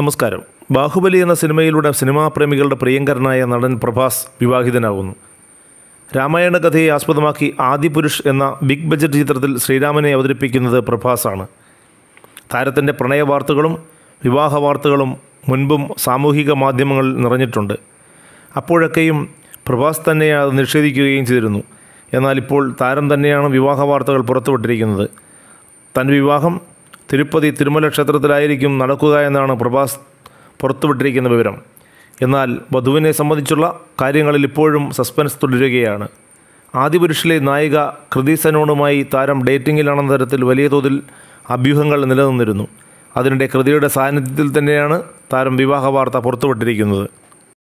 നമസ്കാരം. ബാഹുബലി എന്ന സിനിമയിലൂടെ സിനിമാപ്രേമികളുടെ പ്രിയങ്കരനായ നടൻ പ്രഭാസ് വിവാഹിതനാകുന്നു. രാമായണ കഥയെ ആസ്പദമാക്കി ആദിപുരുഷ് എന്ന ബിഗ് ബജറ്റ് ചിത്രത്തിൽ ശ്രീരാമനെ അവതരിപ്പിക്കുന്നത് പ്രഭാസാണ്. താരത്തിന്റെ പ്രണയ വാർത്തകളും വിവാഹ വാർത്തകളും മുൻപും സാമൂഹിക മാധ്യമങ്ങളിൽ നിറഞ്ഞിട്ടുണ്ട്. അപ്പോഴൊക്കെയും പ്രഭാസ് തന്നെ അത് നിഷേധിക്കുകയും ചെയ്തിരുന്നു. എന്നാൽ ഇപ്പോൾ താരം തന്നെയാണ് വിവാഹ വാർത്തകൾ പുറത്തുവിട്ടിരിക്കുന്നത്. തന്റെ വിവാഹം തിരുപ്പതി തിരുമല ക്ഷേത്രത്തിലായിരിക്കും നടക്കുക എന്നാണ് പ്രഭാസ് പുറത്തുവിട്ടിരിക്കുന്ന വിവരം. എന്നാൽ വധുവിനെ സംബന്ധിച്ചുള്ള കാര്യങ്ങളിൽ ഇപ്പോഴും സസ്പെൻസ് തുടരുകയാണ്. ആദിപുരുഷിലെ നായിക കൃതി സനോണുമായി താരം ഡേറ്റിംഗിലാണെന്ന തരത്തിൽ വലിയ തോതിൽ അഭ്യൂഹങ്ങൾ നിലനിന്നിരുന്നു. അതിനിടെ കൃതിയുടെ സാന്നിധ്യത്തിൽ തന്നെയാണ് താരം വിവാഹ വാർത്ത പുറത്തുവിട്ടിരിക്കുന്നത്.